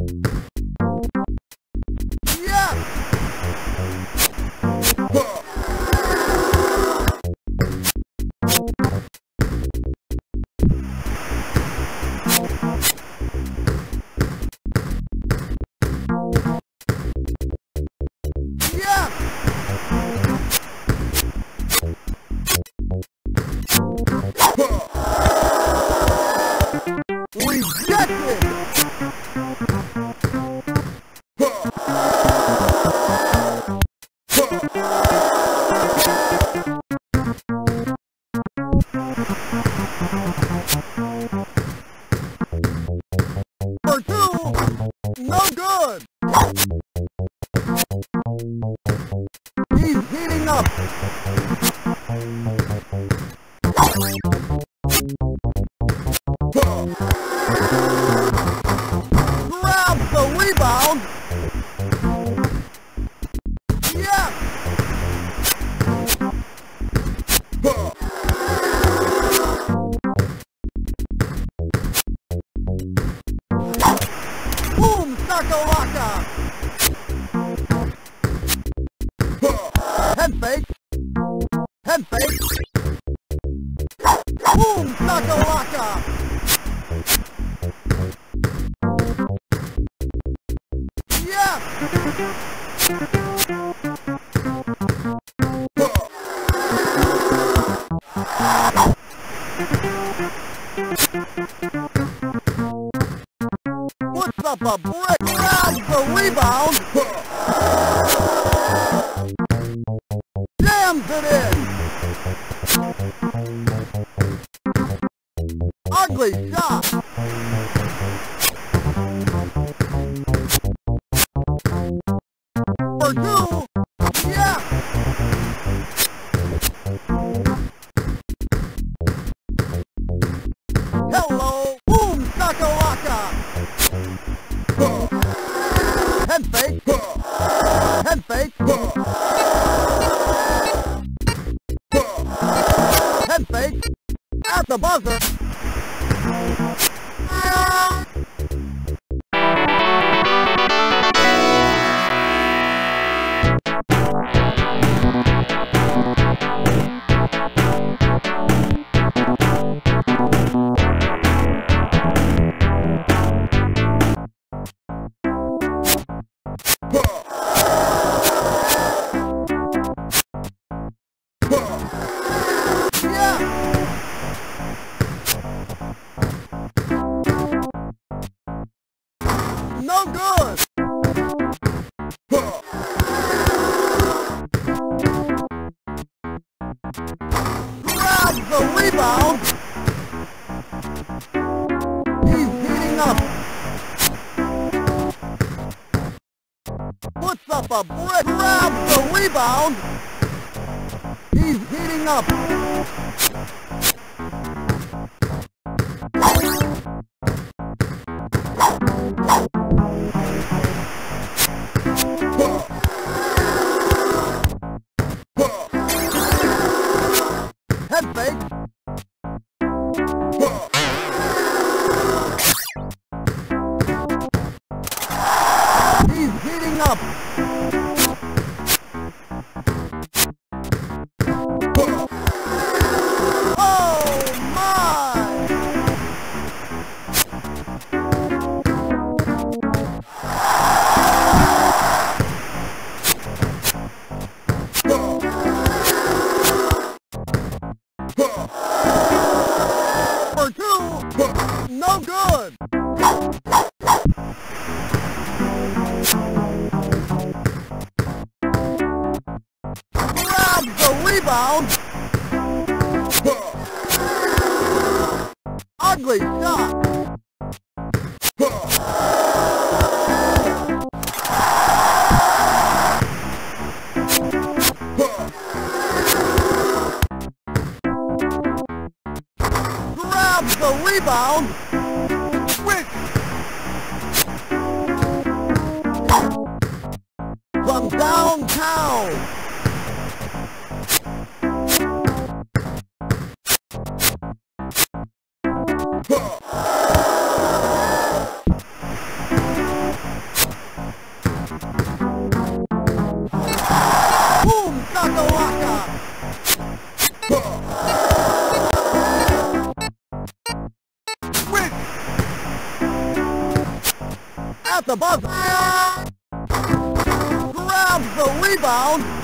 We got this! No good. He's heating up. Taco Lockdown! Head fake! Head fake! Boom! Taco Lockdown! brick. Grabs the rebound. Jams it in. Ugly shot. the buzzer. up. Puts up a brick, grabs the rebound. He's heating up. found! Ugly shot! Grab the rebound! Switch! From downtown! The buzzer. Grabs the rebound.